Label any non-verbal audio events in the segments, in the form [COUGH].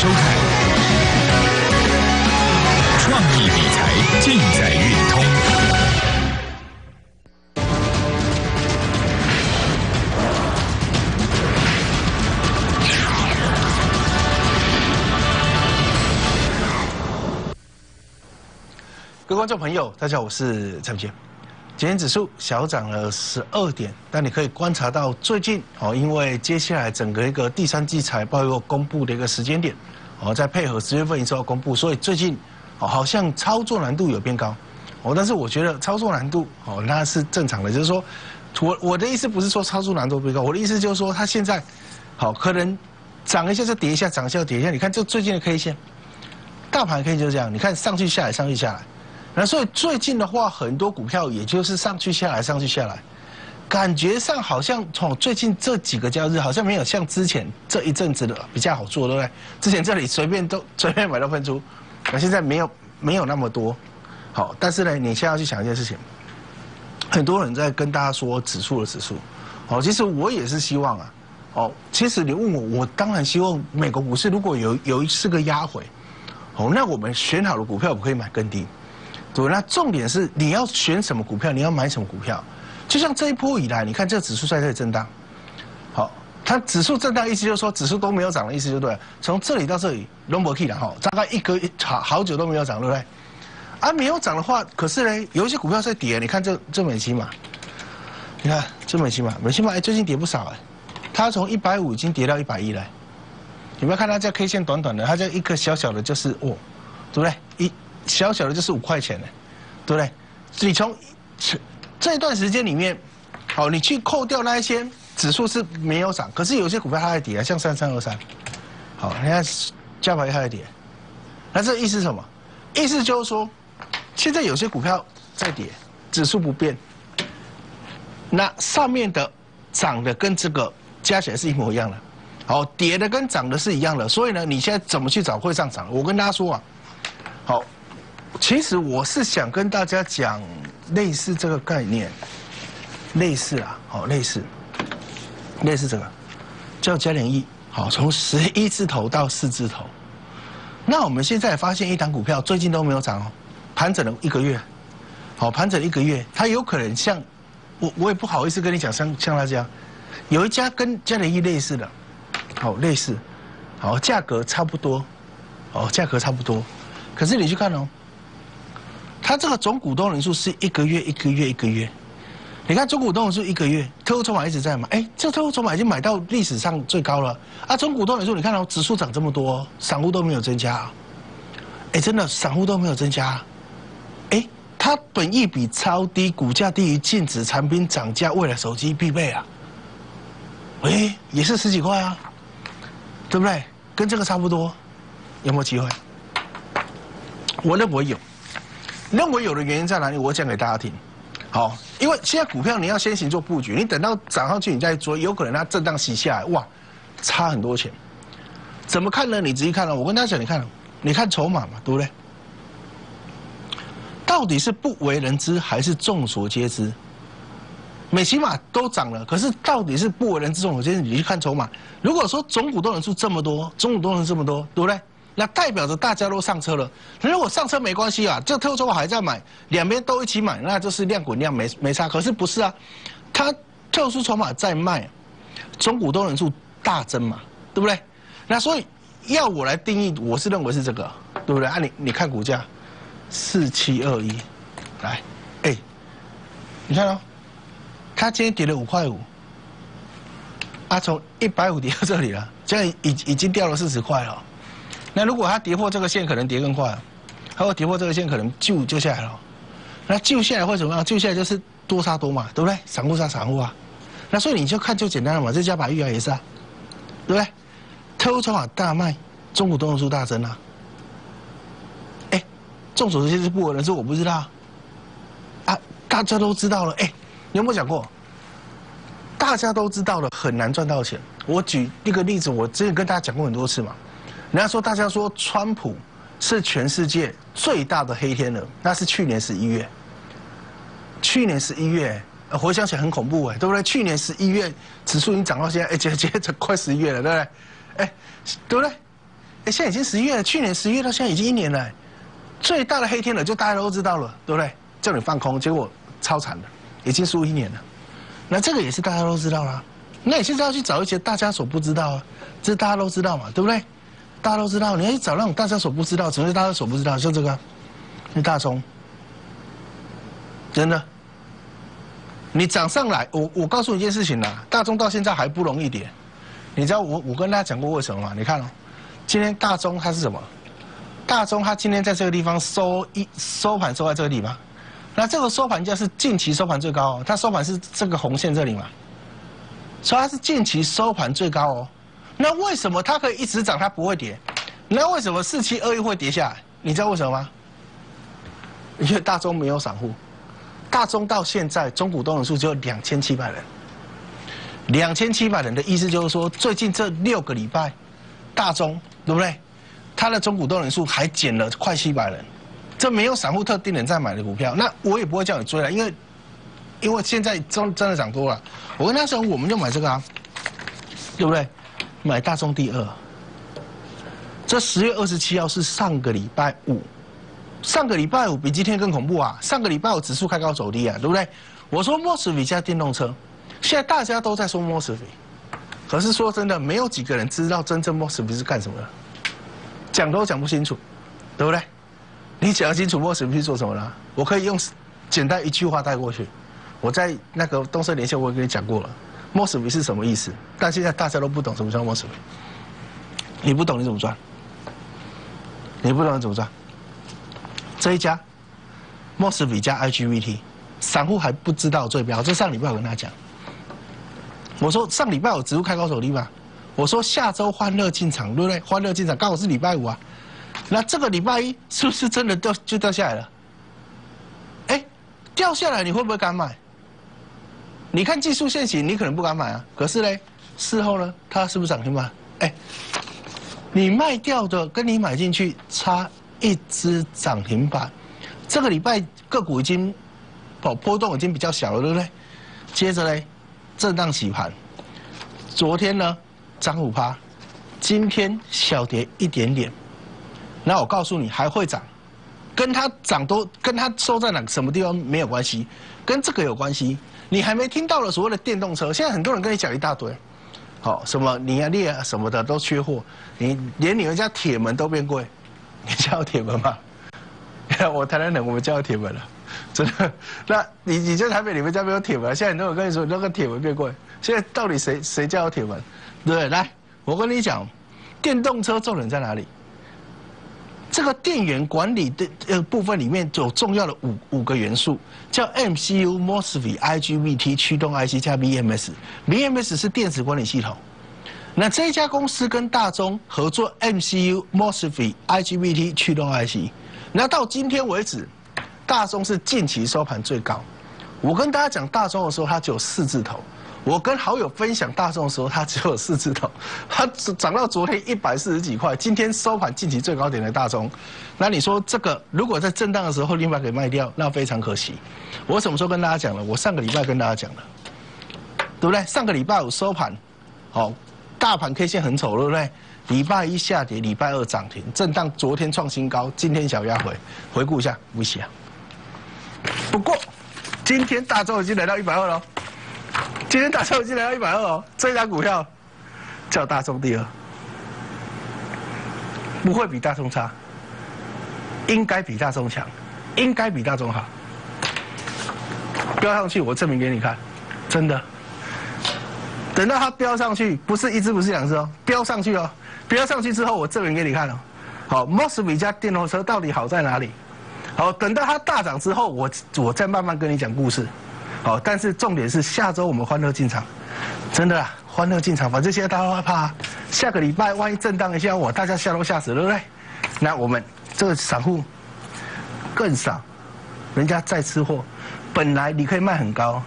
收看，创意理财尽在运通。各位观众朋友，大家好，我是陈杰。今天指数小涨了十二点，但你可以观察到最近哦，因为接下来整个一个第三季财报又公布的一个时间点，哦，在配合十月份营收要公布，所以最近哦好像操作难度有变高，哦，但是我觉得操作难度哦那是正常的，就是说，我我的意思不是说操作难度变高，我的意思就是说它现在好可能涨一下就跌一下，涨一下就跌一下，你看这最近的 K 线，大盘 K 就是这样，你看上去下来，上去下来。那所以最近的话，很多股票也就是上去下来，上去下来，感觉上好像从最近这几个交易日，好像没有像之前这一阵子的比较好做，对不对？之前这里随便都 [LAUGHS] 随便买到分出，那现在没有没有那么多。好，但是呢，你现在要去想一件事情，很多人在跟大家说指数的指数，哦，其实我也是希望啊，哦，其实你问我，我当然希望美国股市如果有有一次个压回，哦，那我们选好的股票，我可以买更低。那重点是你要选什么股票，你要买什么股票。就像这一波以来，你看这个指数在这里震荡，好，它指数震荡意思就是说指数都没有涨的意思就对了。从这里到这里龙博 K 了哈，大概一个好好久都没有涨，对不对？啊，没有涨的话，可是呢，有一些股票在跌。你看这这美期嘛，你看这美期嘛，美期嘛，哎，最近跌不少哎，它从一百五已经跌到一百一了。有没有看它这 K 线短短的，它这一个小小的就是哦，对不对？小小的就是五块钱呢，对不对？你从这一段时间里面，好，你去扣掉那一些指数是没有涨，可是有些股票它在跌啊，像三三二三，好，你看加牌它在跌，那这意思什么？意思就是说，现在有些股票在跌，指数不变，那上面的涨的跟这个加起来是一模一样的，好，跌的跟涨的是一样的，所以呢，你现在怎么去找会上涨？我跟大家说啊，好。其实我是想跟大家讲类似这个概念，类似啊，好类似，类似这个叫加点一，好从十一字头到四字头，那我们现在发现一档股票最近都没有涨哦，盘整了一个月，好盘整一个月，它有可能像我我也不好意思跟你讲像像它这样，有一家跟加点一类似的，好类似，好价格差不多，哦价格差不多，可是你去看哦。它这个总股东人数是一个月一个月一个月，你看总股东人数一个月，特殊筹码一直在买，哎，这特殊筹码已经买到历史上最高了啊！总股东人数你看到指数涨这么多，散户都没有增加，哎，真的散户都没有增加，哎，它本益比超低，股价低于净值，产品涨价，未来手机必备啊，哎，也是十几块啊，对不对？跟这个差不多，有没有机会？我认为有。认为有的原因在哪里？我讲给大家听。好，因为现在股票你要先行做布局，你等到涨上去你再做，有可能它震荡洗下来，哇，差很多钱。怎么看呢？你仔细看了，我跟大家讲，你看，你看筹码嘛，对不对？到底是不为人知还是众所皆知？美起码都涨了，可是到底是不为人知众所皆知？你去看筹码。如果说总股都能出这么多，总股都能这么多，对不对？那代表着大家都上车了。如果上车没关系啊，这特殊还在买，两边都一起买，那就是量滚量没没差。可是不是啊，它特殊筹码在卖，中股东人数大增嘛，对不对？那所以要我来定义，我是认为是这个，对不对？啊，你你看股价四七二一，来，哎，你看哦，它今天跌了五块五，啊，从一百五跌到这里了，现在已已经掉了四十块了。那如果它跌破这个线，可能跌更快；，还有跌破这个线，可能就就下来了。那就下来会怎么样？就下来就是多杀多嘛，对不对？散户杀散户啊。那所以你就看就简单了嘛。这家把玉啊也是啊，对不对？特殊筹码大卖，中股动能数大增啊。哎，众所周知是不为人知，我不知道。啊，大家都知道了。哎，你有没有讲过？大家都知道了，很难赚到钱。我举一个例子，我之前跟大家讲过很多次嘛。人家说，大家说川普是全世界最大的黑天鹅，那是去年十一月。去年十一月，回想起来很恐怖哎，对不对？去年十一月指数已经涨到现在，哎，接接这快十一月了，对不对？哎，对不对？哎，现在已经十一月了，去年十一月到现在已经一年了，最大的黑天鹅就大家都知道了，对不对？叫你放空，结果超惨的，已经输一年了。那这个也是大家都知道啦。那你现在要去找一些大家所不知道啊，这大家都知道嘛，对不对？大家都知道，你要去找那种大家所不知道，只是大家所不知道？像这个，那大中，真的，你涨上来，我我告诉你一件事情啦，大中到现在还不容易跌。你知道我我跟大家讲过为什么吗？你看哦，今天大中它是什么？大中它今天在这个地方收一收盘收在这个地方，那这个收盘价是近期收盘最高哦，它收盘是这个红线这里嘛，所以它是近期收盘最高哦。那为什么它可以一直涨，它不会跌？那为什么四七二一会跌下来？你知道为什么吗？因为大中没有散户，大中到现在中股东人数只有两千七百人。两千七百人的意思就是说，最近这六个礼拜，大中对不对？他的中股东人数还减了快七百人，这没有散户特定人在买的股票，那我也不会叫你追了，因为因为现在真真的涨多了。我跟他说，我们就买这个啊，对不对？买大中第二。这十月二十七号是上个礼拜五，上个礼拜五比今天更恐怖啊！上个礼拜五指数开高走低啊，对不对？我说莫斯比加电动车。现在大家都在说 m o s f e 可是说真的，没有几个人知道真正 m o s f e 是干什么的，讲都讲不清楚，对不对？你讲清楚 m o s f e 是做什么了？我可以用简单一句话带过去。我在那个东森连线，我也跟你讲过了 mosi 是什么意思？但现在大家都不懂什么叫 mosi，你不懂你怎么赚？你不懂你怎么赚？这一家 mosi 加 IGVT，散户还不知道最标，这上礼拜我跟他讲。我说上礼拜我植物开高手低吧？我说下周欢乐进场，对不对？欢乐进场刚好是礼拜五啊。那这个礼拜一是不是真的掉就掉下来了？哎，掉下来你会不会敢买？你看技术线型，你可能不敢买啊。可是嘞，事后呢，它是不是涨停板？哎，你卖掉的跟你买进去差一只涨停板。这个礼拜个股已经哦波动已经比较小了，对不对？接着嘞。震荡洗盘，昨天呢涨五趴，今天小跌一点点。那我告诉你还会涨，跟它涨多跟它收在哪什么地方没有关系，跟这个有关系。你还没听到的所谓的电动车，现在很多人跟你讲一大堆，好什么尼亚列什么的都缺货，你连你们家铁门都变贵，[LAUGHS] 你叫铁门吗？[LAUGHS] 我台南人，我们叫铁门了。[LAUGHS] 真的？那你你在台北，你们家没有铁门？现在很多人跟你说那个铁门变贵，现在到底谁谁家有铁门？对，来，我跟你讲，电动车重点在哪里？这个电源管理的呃部分里面有重要的五五个元素，叫 MCU、MOSFET、IGBT、驱动 IC 加 BMS。BMS 是电子管理系统。那这家公司跟大中合作 MCU、MOSFET、IGBT、驱动 IC。那到今天为止。大中是近期收盘最高，我跟大家讲大中的时候，它只有四字头。我跟好友分享大众的时候，它只有四字头。它涨到昨天一百四十几块，今天收盘近期最高点的大中，那你说这个如果在震荡的时候另外给卖掉，那非常可惜。我什么时候跟大家讲了？我上个礼拜跟大家讲了，对不对？上个礼拜五收盘，好，大盘 K 线很丑，对不对？礼拜一下跌，礼拜二涨停，震荡，昨天创新高，今天小压回。回顾一下，无锡啊。不过，今天大周已经来到一百二了。今天大周已经来到一百二哦，这张股票叫大中第二，不会比大中差，应该比大中强，应该比大中好。飙上去，我证明给你看，真的。等到它飙上去，不是一只，不是两只哦，飙上去哦，飙上去之后，我证明给你看哦。好 m o s 加电动车到底好在哪里？好，等到它大涨之后，我我再慢慢跟你讲故事。好，但是重点是下周我们欢乐进场，真的啊欢乐进场。反正现在大家害怕，下个礼拜万一震荡一下，我大家吓都吓死，对不对？那我们这个散户更少，人家在吃货。本来你可以卖很高，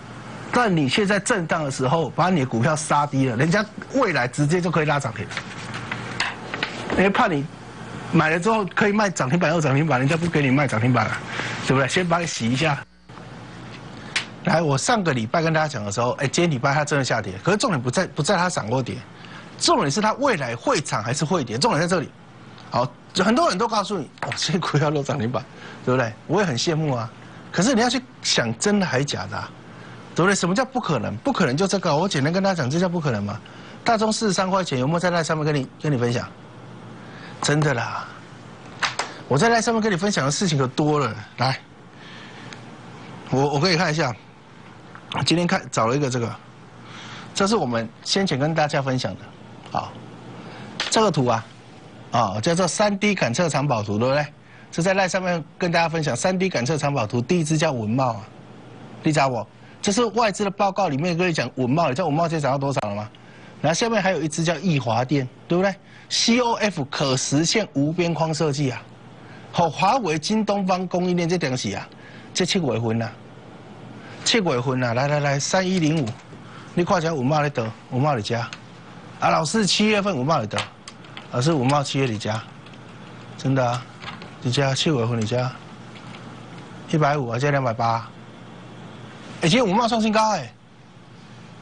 但你现在震荡的时候把你的股票杀低了，人家未来直接就可以拉涨停，因为怕你。买了之后可以卖涨停板又涨停板，人家不给你卖涨停板了，对不对？先把你洗一下。来，我上个礼拜跟大家讲的时候，哎，今天礼拜它真的下跌，可是重点不在不在它涨或跌，重点是它未来会涨还是会跌，重点在这里。好，很多人都告诉你，哦，这股票都涨停板，对不对？我也很羡慕啊。可是你要去想，真的还是假的？对不对？什么叫不可能？不可能就这个，我简单跟大家讲，这叫不可能吗？大中四十三块钱，有没有在那上面跟你跟你分享？真的啦，我在那上面跟你分享的事情可多了。来，我我可以看一下，今天看找了一个这个，这是我们先前跟大家分享的，好，这个图啊。啊，叫做三 D 感测藏宝图，对不对？是在那上面跟大家分享三 D 感测藏宝图，第一支叫文茂啊，你找我？这是外资的报告里面跟你讲文茂，你知道文茂现在涨到多少了吗？然后下面还有一支叫易华电，对不对？COF 可实现无边框设计啊，好，华为、京东方供应链这东西啊，这七月份呐，七月份呐，来来来，三一零五，你看一下文茂的得，五毛的加，啊，老师七月份五毛的得。老师五毛七月你加，真的啊，你加七尾和你加，一百五啊，加两百八，哎，今天五毛创新高哎，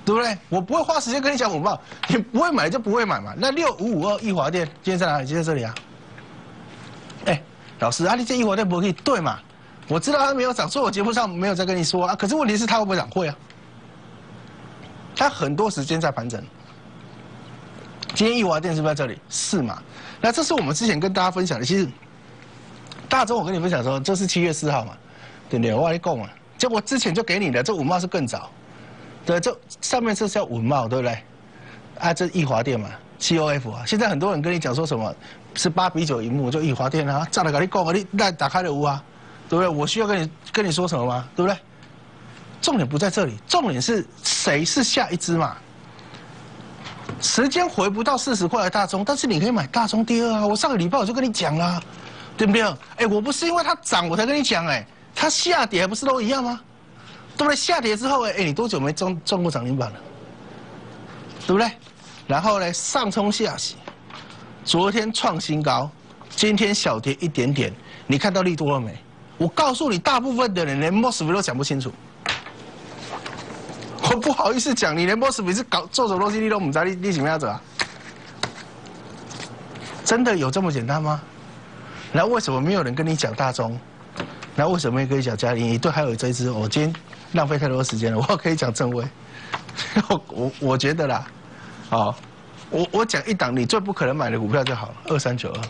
对不对？我不会花时间跟你讲五毛，你不会买就不会买嘛。那六五五二易华店今天在哪里？就在这里啊。哎，老师啊，你这易华店不可以对嘛？我知道它没有涨，所以我节目上没有再跟你说啊。可是问题是它会不会涨？会啊，它很多时间在盘整。今天易华电是不是在这里？是嘛？那这是我们之前跟大家分享的。其实大周我跟你分享说，这是七月四号嘛，对不对？我跟你讲嘛，就我之前就给你的，这五茂是更早。对，这上面这是叫五茂，对不对？啊，这易华电嘛，C O F 啊。现在很多人跟你讲说什么是八比九荧幕，就易华电啊，炸了跟你讲啊，你那打开了屋啊，对不对？我需要跟你跟你说什么吗？对不对？重点不在这里，重点是谁是下一只嘛？时间回不到四十块的大中，但是你可以买大中第二啊！我上个礼拜我就跟你讲了，对不对？哎，我不是因为它涨我才跟你讲，哎，它下跌不是都一样吗？对不对？下跌之后，哎哎，你多久没中中过涨停板了？对不对？然后呢，上冲下洗，昨天创新高，今天小跌一点点，你看到利多了没？我告诉你，大部分的人连 MOSFET 都讲不清楚。我不好意思讲，你连波斯比是搞做什么东西你都不知道，你你怎么样子啊？真的有这么简单吗？那为什么没有人跟你讲大中？那为什么没跟你讲嘉麟？对，还有这一支，我今天浪费太多时间了，我可以讲正威。[LAUGHS] 我我我觉得啦，好，我我讲一档你最不可能买的股票就好了，二三九二。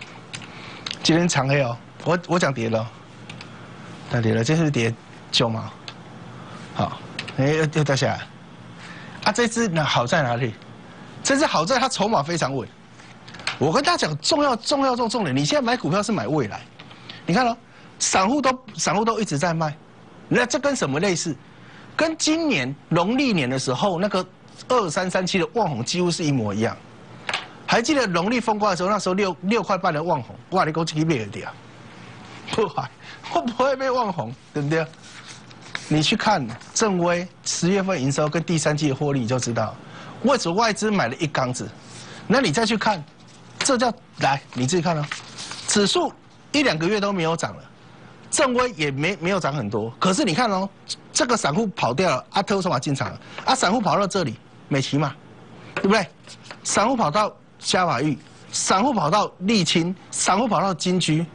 今天长黑哦，我我讲跌了，它跌了，这是跌九毛，好，哎又又掉下来。啊，这只呢好在哪里？这只好在它筹码非常稳。我跟大家讲，重要重要重重点，你现在买股票是买未来。你看哦，散户都散户都一直在卖，那这跟什么类似？跟今年农历年的时候那个二三三七的旺红几乎是一模一样。还记得农历风光的时候，那时候六六块半的旺红，哇，你给我几倍的啊？不会，会不会被旺红？对不对？你去看正威十月份营收跟第三季的获利，你就知道为什么外资买了一缸子。那你再去看，这叫来你自己看哦，指数一两个月都没有涨了，正威也没没有涨很多。可是你看哦，这个散户跑掉了，阿特什么进场了？啊，散户跑到这里，美琪嘛，对不对？散户跑到嘉华玉，散户跑到沥青，散户跑到金居，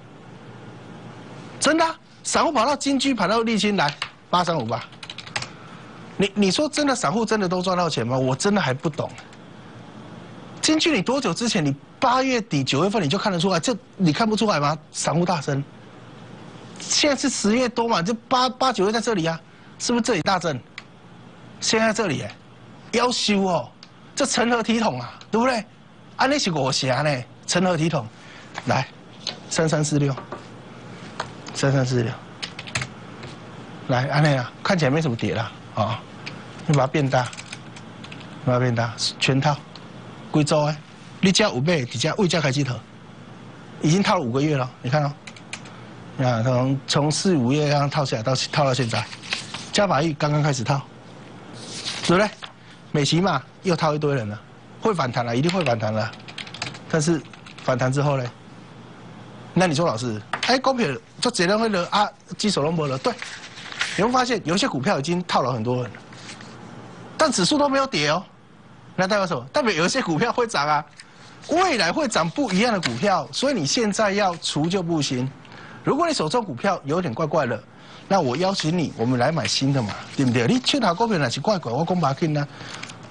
真的，散户跑到金居，跑到沥青来。八三五八，你你说真的，散户真的都赚到钱吗？我真的还不懂。金居你多久之前？你八月底九月份你就看得出来，这你看不出来吗？散户大增。现在是十月多嘛，就八八九月在这里啊，是不是这里大震？现在这里哎，要修哦，这成何体统啊，对不对？啊，那是我侠呢，成何体统？来，三三四六，三三四六。来，安内啊，看起来没什么跌了啊，你把它变大，把它变大，全套，贵州哎，你加五倍，底价未加开机头，已经套了五个月了，你看哦，啊从从四五月刚套下来到套到现在，加法玉刚刚开始套，对不对？美琪嘛又套一堆人了，会反弹了，一定会反弹了，但是反弹之后呢？那你说老师，哎，股票就只能会了啊，基手都没了，对。你会发现有些股票已经套了很多人，但指数都没有跌哦，那代表什么？代表有一些股票会涨啊，未来会涨不一样的股票，所以你现在要除旧不新。如果你手中股票有点怪怪的，那我邀请你，我们来买新的嘛，对不对？你去拿股票那是怪怪，我讲把紧呢，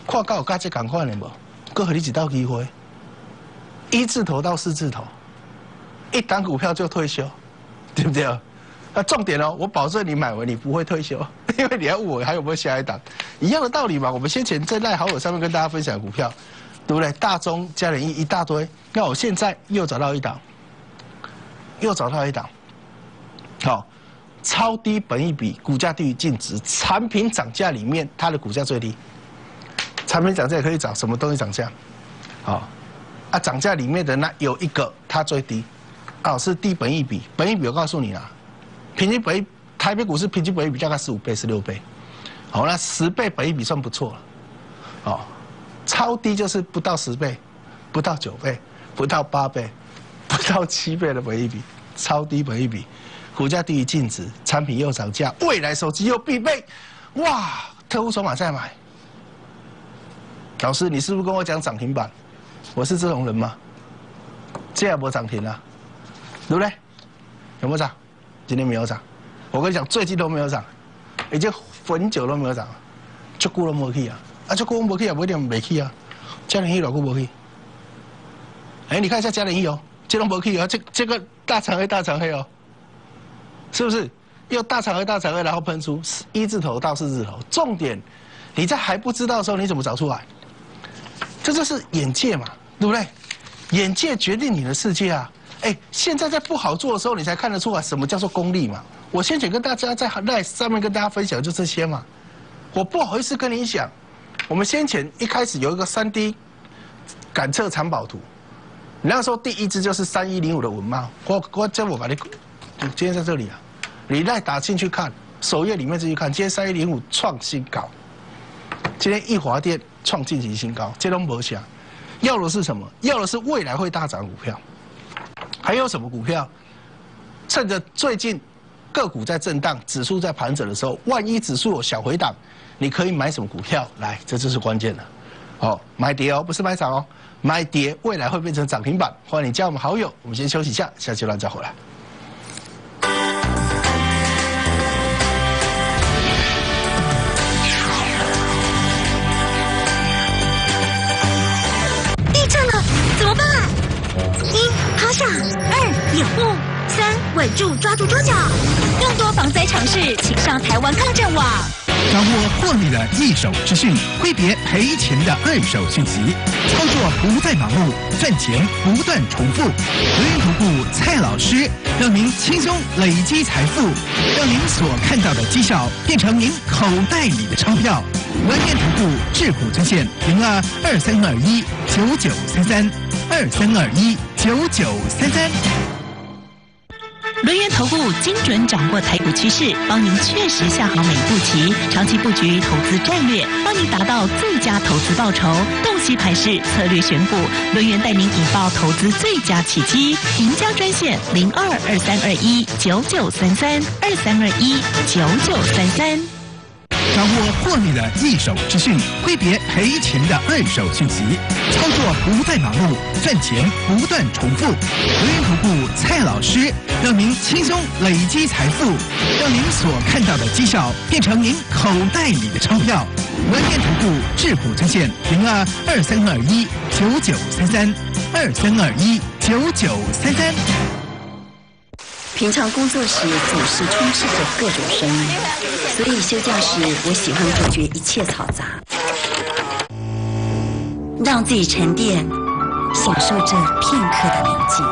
看到价值赶快的不？哥和你几道机会，一字头到四字头，一档股票就退休，[LAUGHS] 对不对？那重点哦，我保证你买完你不会退休，[LAUGHS] 因为你要我还有没有下一档，一样的道理嘛。我们先前在赖好友上面跟大家分享股票，对不对？大中加联一一大堆，那我现在又找到一档，又找到一档。好，超低本一比，股价低于净值，产品涨价里面它的股价最低。产品涨价也可以涨什么东西涨价？好，啊涨价里面的那有一个它最低，哦是低本益比，本益比我告诉你啦，平均本台北股市平均本益比大概十五倍十六倍，好那十倍本益比算不错了，哦，超低就是不到十倍，不到九倍，不到八倍，[LAUGHS] 不到七倍的本益比，超低本益比。股价低于净值，产品又涨价，未来手机又必备，哇！特务筹码再买。老师，你是不是跟我讲涨停板？我是这种人吗？这样不涨停啊？对不对？有没有涨？今天没有涨。我跟你讲，最近都没有涨，已经很久都没有涨，就股都没去啊！啊，就股没去啊，不一定没去啊。嘉联益老股没去。哎，你看一下嘉联益哦，这都没去啊，这这个大长黑大长黑哦。是不是又大长黑大长黑，然后喷出一字头到四字头？重点，你在还不知道的时候，你怎么找出来？这就是眼界嘛，对不对？眼界决定你的世界啊！哎，现在在不好做的时候，你才看得出来什么叫做功力嘛。我先前跟大家在赖上面跟大家分享就这些嘛。我不好意思跟你讲，我们先前一开始有一个三 D 感测藏宝图，那时候第一只就是三一零五的文茂，我我叫我把你，今天在这里啊。你再打进去看首页里面继续看，今天三一零五创新高，今天易华电创近期新高，这都没想，要的是什么？要的是未来会大涨股票。还有什么股票？趁着最近个股在震荡，指数在盘整的时候，万一指数有小回档，你可以买什么股票？来，这就是关键了。哦，买跌哦，不是买涨哦，买跌未来会变成涨停板。欢迎你加我们好友，我们先休息一下，下阶段再回来。掩护三稳住抓住桌脚，更多防灾常识，请上台湾抗震网。掌握获利的一手资讯，挥别赔钱的二手讯息，操作不再盲目，赚钱不断重复。轮源投顾蔡老师，让您轻松累积财富，让您所看到的绩效变成您口袋里的钞票。轮源投顾智股专线零二二三二一九九三三二三二一九九三三。轮源投顾精准掌握台股趋势，帮您确实下好每一步棋，长期布局投资战略，帮您达到最佳投资报酬。洞悉盘势，策略选股，轮源带您引爆投资最佳契机。赢家专线零二二三二一九九三三二三二一九九三三。掌握获利的一手资讯，挥别赔钱的二手讯息，操作不再盲目，赚钱不断重复。轮源投顾蔡老师，让您轻松累积财富，让您所看到的绩效变成您口袋里的钞票。轮源投顾智股专线零二二三二一九九三三二三二一九九三三。平常工作时总是充斥着各种声音，所以休假时我喜欢杜绝一切嘈杂，让自己沉淀，享受这片刻的宁静。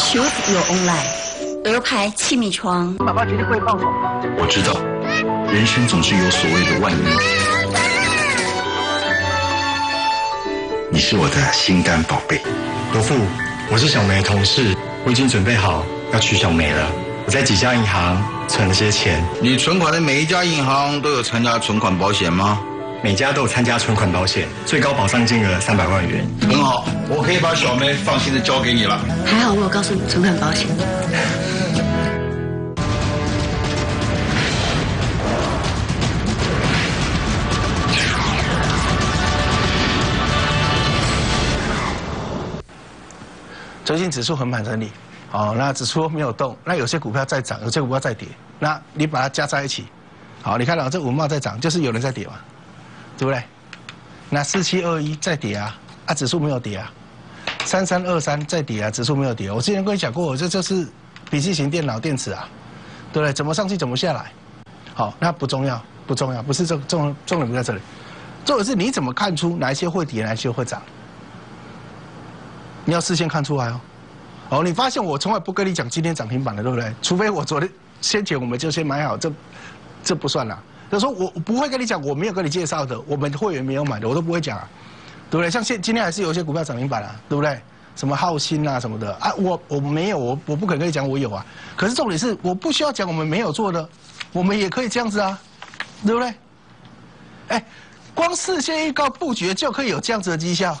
Choose your own life，鹅牌气密窗。爸爸绝对会放手。我知道，人生总是有所谓的万一。你是我的心肝宝贝。伯父，我是小梅的同事，我已经准备好要娶小梅了。我在几家银行存了些钱。你存款的每一家银行都有参加存款保险吗？每家都有参加存款保险，最高保障金额三百万元。很好，我可以把小梅放心的交给你了。还好我有告诉你存款保险。最近指数横盘整理，哦，那指数没有动，那有些股票在涨，有些股票在跌，那你把它加在一起，好，你看到这五茂在涨，就是有人在跌嘛，对不对？那四七二一在跌啊，啊，指数没有跌啊，三三二三在跌啊，指数没有跌。我之前跟你讲过，我这就是笔记型电脑电池啊，对不对？怎么上去怎么下来，好，那不重要，不重要，不是这重重点不在这里，重点是你怎么看出哪一些会跌，哪一些会涨。你要事先看出来哦，哦，你发现我从来不跟你讲今天涨停板的，对不对？除非我昨天先前我们就先买好，这这不算了。他说我不会跟你讲，我没有跟你介绍的，我们会员没有买的，我都不会讲啊，对不对？像现今天还是有一些股票涨停板啊，对不对？什么浩鑫啊什么的啊，我我没有，我我不可能跟你讲我有啊。可是重点是我不需要讲我们没有做的，我们也可以这样子啊，对不对？哎，光事先预告布局就可以有这样子的绩效，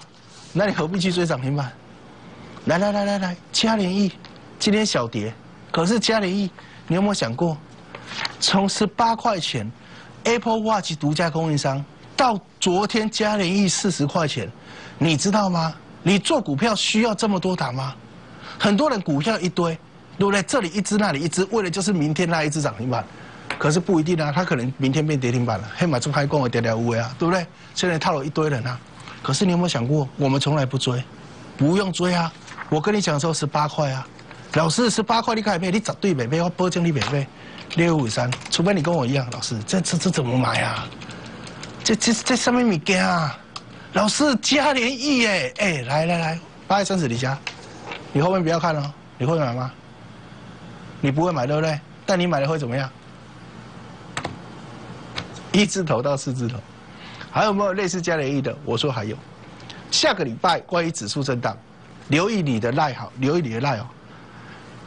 那你何必去追涨停板？来来来来来，嘉联益今天小跌，可是嘉联益，你有没有想过，从十八块钱，Apple Watch 独家供应商，到昨天嘉联益四十块钱，你知道吗？你做股票需要这么多档吗？很多人股票一堆，对不对？这里一只那里一只，为了就是明天那一只涨停板，可是不一定啊，他可能明天变跌停板了，黑马中开光我跌掉五位啊，对不对？现在套了一堆人啊，可是你有没有想过，我们从来不追，不用追啊。我跟你讲说十八块啊，老师十八块你看没？你绝对没买，我保证你没买。六五三，除非你跟我一样，老师这这这怎么买啊？这这这什么物件啊？老师加联益哎哎，来来来，八月三十你加，你后面不要看哦，你会买吗？你不会买对不对？但你买了会怎么样？一字头到四字头，还有没有类似加联益的？我说还有，下个礼拜关于指数震荡。留意你的赖好，留意你的赖哦。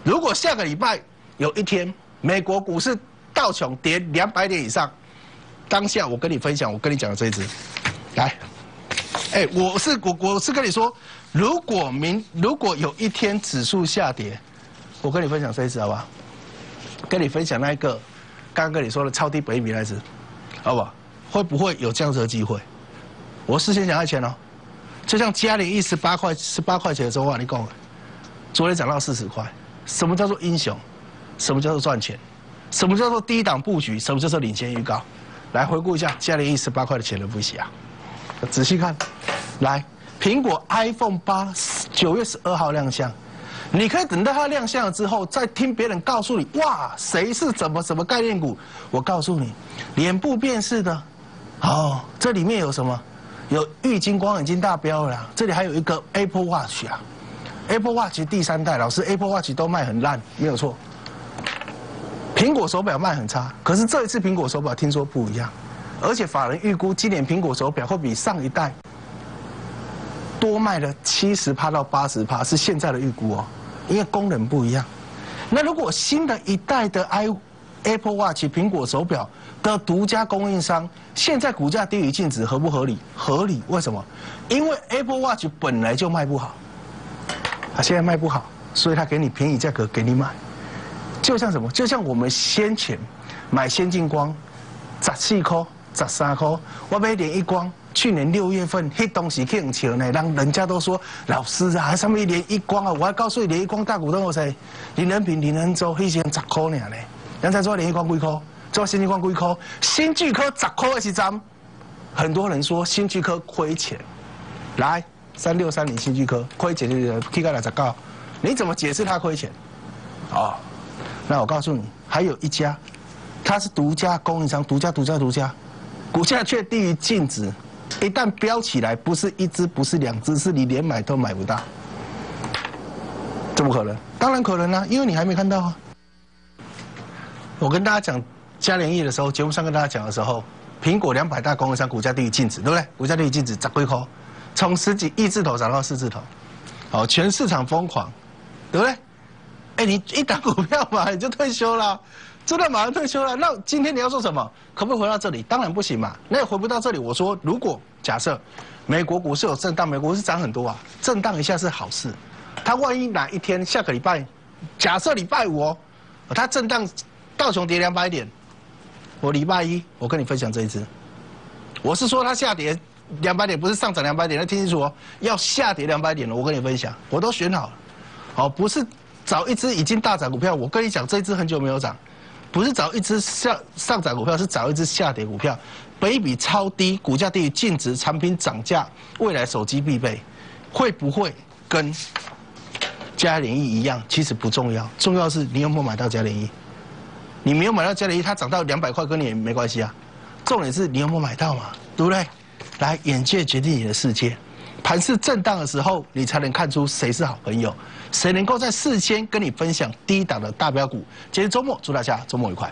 如果下个礼拜有一天美国股市道琼跌两百点以上，当下我跟你分享，我跟你讲的这一支，来，哎，我是我我是跟你说，如果明如果有一天指数下跌，我跟你分享这一支好不好？跟你分享那一个刚刚跟你说的超低百米那支，好不好？会不会有这样子的机会？我事先讲在前哦。就像嘉联一十八块十八块钱的时候，我跟你讲，昨天涨到四十块。什么叫做英雄？什么叫做赚钱？什么叫做低档布局？什么叫做领先预告？来回顾一下嘉联一十八块的钱的不息啊！仔细看，来，苹果 iPhone 八九月十二号亮相，你可以等到它亮相了之后，再听别人告诉你，哇，谁是怎么什么概念股？我告诉你，脸部辨识的，哦，这里面有什么？有玉金光已经大标了，这里还有一个 Apple Watch 啊，Apple Watch 第三代，老师 Apple Watch 都卖很烂，没有错。苹果手表卖很差，可是这一次苹果手表听说不一样，而且法人预估今年苹果手表会比上一代多卖了七十趴到八十趴，是现在的预估哦，因为功能不一样。那如果新的一代的 i Apple Watch 苹果手表的独家供应商，现在股价低于净值，合不合理？合理。为什么？因为 Apple Watch 本来就卖不好，它现在卖不好，所以它给你便宜价格给你买。就像什么？就像我们先前买先进光，十四块、十三块，我买联一光，去年六月份黑东西去抢呢，让人家都说老师啊，什么联一光啊，我还告诉你连一光大股东我谁？林仁平、林仁洲，以前十块呢。刚才做联益光几科，做新巨光几科，新巨科十颗二十张，很多人说新巨科亏钱，来三六三零新巨科亏钱就 K 个来十高，你怎么解释它亏钱？哦，那我告诉你，还有一家，它是独家供应商，独家独家独家，股价却低于净值，一旦飙起来，不是一只，不是两只，是你连买都买不到，怎么可能？当然可能啊，因为你还没看到啊。我跟大家讲嘉联益的时候，节目上跟大家讲的时候，苹果两百大供应商股价低于净值，对不对？股价低于净值，砸龟壳，从十几亿字头涨到四字头，好，全市场疯狂，对不对？哎，你一打股票嘛，你就退休了，真的马上退休了。那今天你要做什么？可不可以回到这里？当然不行嘛。那也回不到这里。我说，如果假设美国股市有震荡，美国股市涨很多啊，震荡一下是好事。它万一哪一天下个礼拜，假设礼拜五哦，它震荡。道琼跌两百点，我礼拜一我跟你分享这一支，我是说它下跌两百点，不是上涨两百点，那听清楚哦，要下跌两百点了，我跟你分享，我都选好了，好，不是找一只已经大涨股票。我跟你讲，这一只很久没有涨，不是找一只下上涨股票，是找一只下跌股票，本益比超低，股价低于净值，产品涨价，未来手机必备，会不会跟加联益一样？其实不重要，重要是你有没有买到加联益。你没有买到嘉联益，它涨到两百块，跟你也没关系啊。重点是你有没有买到嘛？对不对？来，眼界决定你的世界。盘市震荡的时候，你才能看出谁是好朋友，谁能够在事先跟你分享低档的大标股。今天周末，祝大家周末愉快。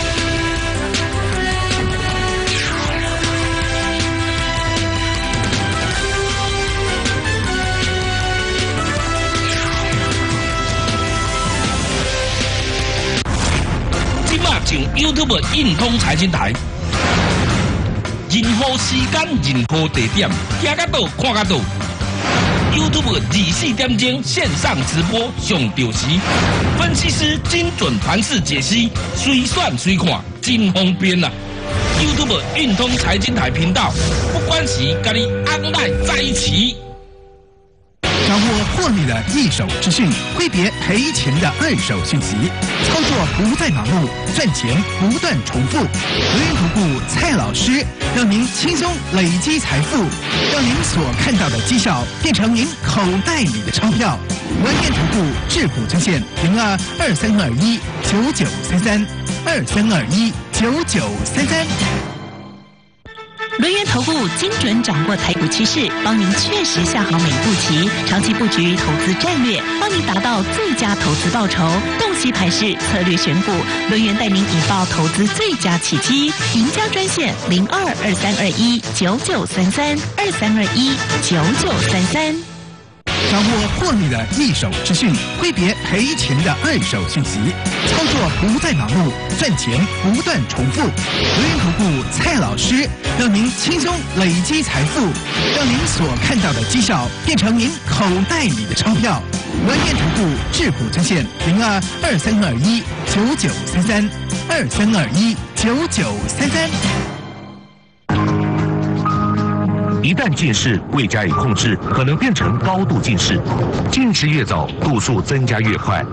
上 YouTube 运通财经台，任何时间、任何地点，听得到、看得到。YouTube 二四点钟线上直播上吊时，分析师精准盘势解析，随选随看，真方便啊！YouTube 运通财经台频道，不管时，跟你安奈在一起。获利的一手资讯，挥别赔钱的二手讯息，操作不再忙碌，赚钱不断重复。轮源投顾蔡老师让您轻松累积财富，让您所看到的绩效变成您口袋里的钞票。轮源投顾致富专线零二二三二一九九三三二三二一九九三三。轮源投顾精准掌握台股趋势，帮您确实下好每一步棋，长期布局投资战略，帮您达到最佳投资报酬。洞悉盘势，策略选股，轮源带您引爆投资最佳契机。赢家专线零二二三二一九九三三二三二一九九三三。掌握获利的一手资讯，挥别赔钱的二手讯息，操作不再忙碌，赚钱不断重复。轮源投顾蔡老师让您轻松累积财富，让您所看到的绩效变成您口袋里的钞票。轮源投顾致富专线零二二三二一九九三三二三二一九九三三。一旦近视未加以控制，可能变成高度近视，近视越早，度数增加越快。